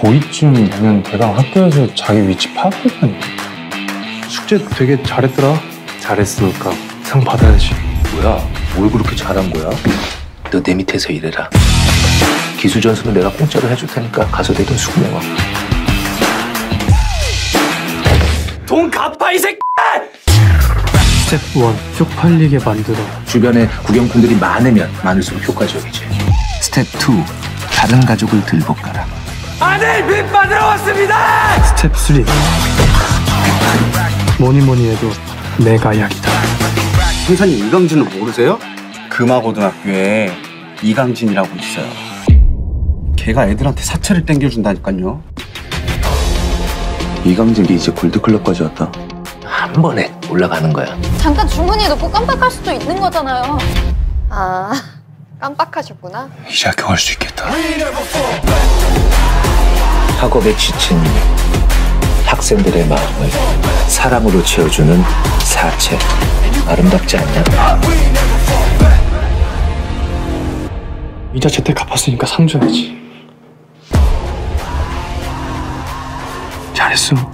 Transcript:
고2쯤 되면 대강 학교에서 자기 위치 아니야. 숙제 되게 잘했더라. 잘했으니까 상 받아야지. 뭐야? 뭘 그렇게 잘한 거야? 너 내 밑에서 일해라. 기술 전수는 내가 공짜로 해줄 테니까 가서 내 돈 수거해 와. 돈 갚아 이 새끼! 스텝 1. 쪽팔리게 만들어. 주변에 구경꾼들이 많으면 많을수록 효과적이지. 스텝 2. 다른 가족을 들볶아라. 아들 빚 받으러 왔습니다! 스텝 3. 뭐니 뭐니 해도 매가 약이다. 형사님 이강진을 모르세요? 금화고등학교에 이강진이라고 있어요. 걔가 애들한테 사채를 땡겨준다니까요. 이강진이 이제 골드클럽까지 왔다. 한 번에 올라가는 거야. 잠깐 주머니에 넣고 깜빡할 수도 있는 거잖아요. 아, 깜빡하셨구나. 이제 학교 갈 수 있겠다. 학업에 지친 학생들의 마음을 사랑으로 채워주는 사채. 아름답지 않냐? 이자 제때 갚았으니까 상 줘야지. 잘했어.